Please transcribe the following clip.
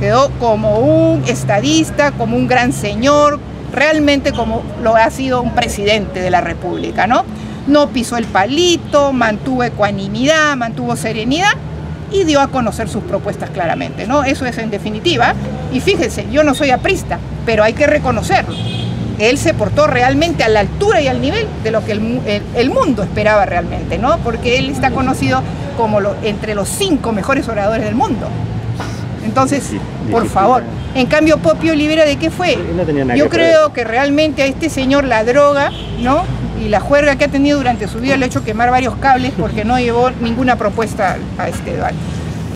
quedó como un estadista, como un gran señor, realmente como lo ha sido un presidente de la República, ¿no? No pisó el palito, mantuvo ecuanimidad, mantuvo serenidad y dio a conocer sus propuestas claramente, ¿no? Eso es en definitiva. Y fíjense, yo no soy aprista, pero hay que reconocerlo. Él se portó realmente a la altura y al nivel de lo que el, mundo esperaba realmente, ¿no? Porque él está conocido como entre los cinco mejores oradores del mundo. Entonces, por favor. En cambio, Popio Olivera, ¿de qué fue? Yo creo que realmente a este señor la droga, ¿no? Y la juerga que ha tenido durante su vida le ha hecho quemar varios cables porque no llevó ninguna propuesta a este debate.